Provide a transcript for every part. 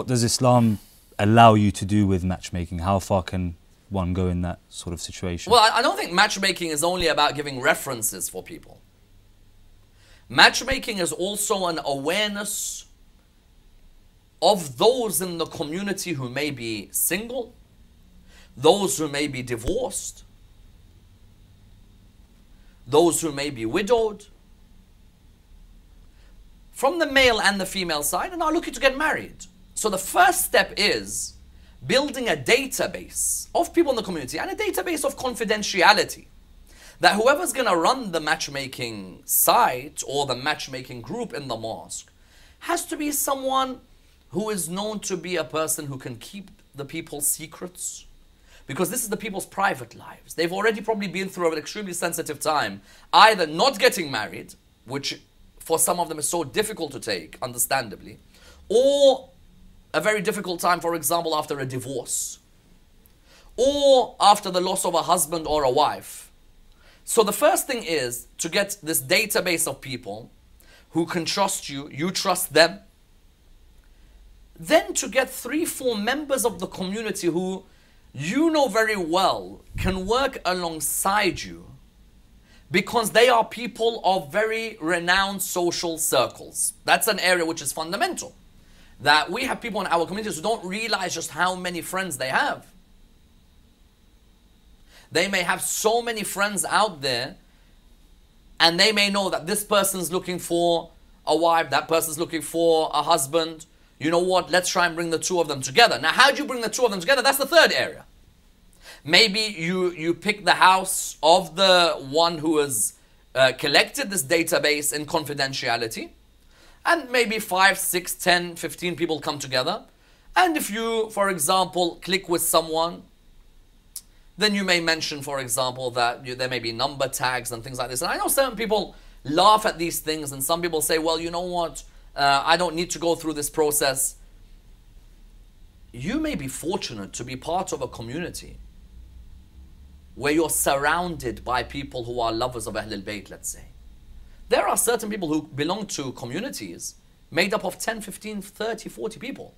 What does Islam allow you to do with matchmaking? How far can one go in that sort of situation? Well, I, don't think matchmaking is only about giving references for people. Matchmaking is also an awareness of those in the community who may be single, those who may be divorced, those who may be widowed, from the male and the female side, and are looking to get married. So the first step is building a database of people in the community and a database of confidentiality. That whoever's going to run the matchmaking site or the matchmaking group in the mosque has to be someone who is known to be a person who can keep the people's secrets. Because this is the people's private lives. They've already probably been through an extremely sensitive time, either not getting married, which for some of them is so difficult to take, understandably, or a very difficult time, for example, after a divorce, or after the loss of a husband or a wife. So the first thing is to get this database of people who can trust you, you trust them. Then to get three, four members of the community who you know very well can work alongside you because they are people of very renowned social circles. That's an area which is fundamental. That we have people in our communities who don't realize just how many friends they have. They may have so many friends out there, and they may know that this person's looking for a wife, that person's looking for a husband. You know what? Let's try and bring the two of them together. Now, how do you bring the two of them together? That's the third area. Maybe you you pick the house of the one who has uh, collected this database in confidentiality, and maybe 5, 6, 10, 15 people come together. And if you, for example, click with someone, then you may mention, for example, that you, there may be number tags and things like this. And I know certain people laugh at these things, and some people say, well, you know what? Uh, I don't need to go through this process. You may be fortunate to be part of a community where you're surrounded by people who are lovers of Ahlul Bayt, let's say. There are certain people who belong to communities made up of 10, 15, 30, 40 people.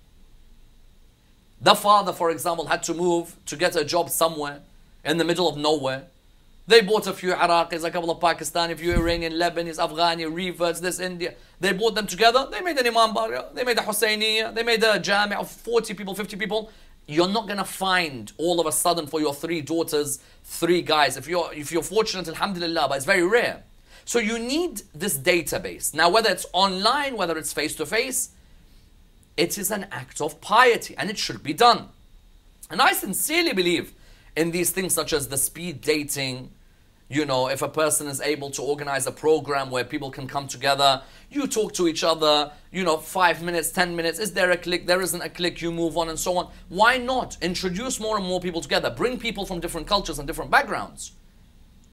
The father, for example, had to move to get a job somewhere in the middle of nowhere. They bought a few Iraqis, a couple of Pakistani, a few Iranian, Lebanese, Afghani, reverts, this India. They bought them together. They made an Imam Bar, they made a Husseiniya, they made a Jami of 40 people, 50 people. You're not gonna find all of a sudden for your three daughters, three guys. If you're if you're fortunate, alhamdulillah, but it's very rare. So you need this database. Now, whether it's online, whether it's face to face, it is an act of piety and it should be done. And I sincerely believe in these things such as the speed dating. You know, if a person is able to organize a program where people can come together, you talk to each other, you know, five minutes, 10 minutes. Is there a click? There isn't a click, you move on and so on. Why not introduce more and more people together? Bring people from different cultures and different backgrounds.